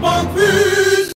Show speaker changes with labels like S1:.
S1: Bonk